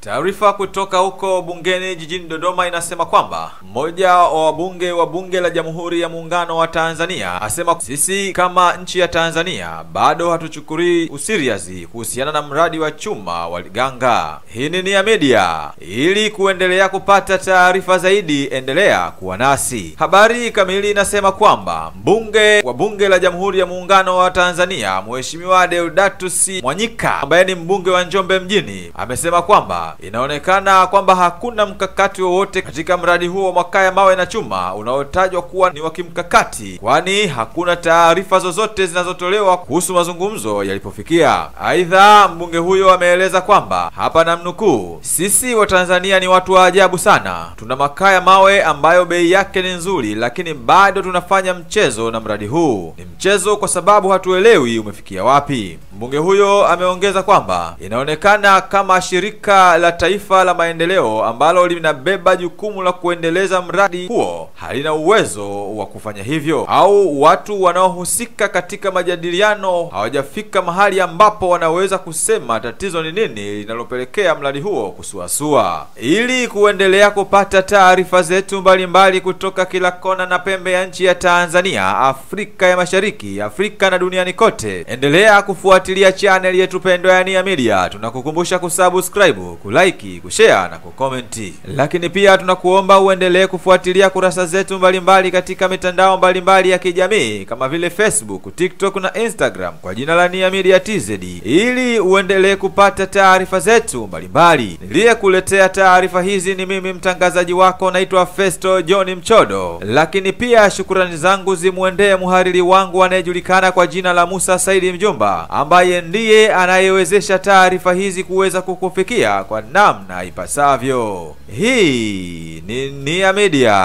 Taarifa kutoka huko bungeni jijini Dodoma inasema kwamba mmoja wa wabunge wa bunge la Jamhuri ya Muungano wa Tanzania asema sisi kama nchi ya Tanzania bado hatuchukulii usiriasi kuhusiana na mradi wa chuma wa Liganga. Hii ni Nia Media. Ili kuendelea kupata taarifa zaidi, endelea kuwa nasi. Habari kamili inasema kwamba mbunge wa bunge la Jamhuri ya Muungano wa Tanzania Mheshimiwa Deodatus Mwanyika ambaye ni mbunge wa Njombe mjini amesema kwamba inaonekana kwamba hakuna mkakati wowote katika mradi huo wa makaa ya mawe na chuma unaotajwa kuwa ni wa kimkakati, kwani hakuna taarifa zozote zinazotolewa kuhusu mazungumzo yalipofikia. Aidha, mbunge huyo ameeleza kwamba hapa namnukuu, sisi wa Tanzania ni watu wa ajabu sana, tuna makaa ya mawe ambayo bei yake ni nzuri, lakini bado tunafanya mchezo na mradi huu. Ni mchezo kwa sababu hatuelewi umefikia wapi. Mbunge huyo ameongeza kwamba inaonekana kama shirika la taifa la maendeleo ambalo linabeba jukumu la kuendeleza mradi huo halina uwezo wa kufanya hivyo, au watu wanaohusika katika majadiliano hawajafika mahali ambapo wanaweza kusema tatizo ni nini linalopelekea mradi huo kusuasua. Ili kuendelea kupata taarifa zetu mbalimbali kutoka kila kona na pembe ya nchi ya Tanzania, Afrika ya Mashariki, Afrika na duniani kote, endelea kufuatilia channel yetu pendwa ya Nia Media. Tunakukumbusha kusubscribe, kulike, kushare na kukomenti, lakini pia tunakuomba uendelee kufuatilia kurasa zetu mbalimbali katika mitandao mbalimbali ya kijamii kama vile Facebook, TikTok na Instagram kwa jina la Nia Media TZ, ili uendelee kupata taarifa zetu mbalimbali. Niliyekuletea taarifa hizi ni mimi mtangazaji wako naitwa Festo John Mchodo, lakini pia shukurani zangu zimwendee mhariri wangu anayejulikana kwa jina la Musa Saidi Mjomba, ambaye ndiye anayewezesha taarifa hizi kuweza kukufikia namna ipasavyo. Hii ni Nia Media.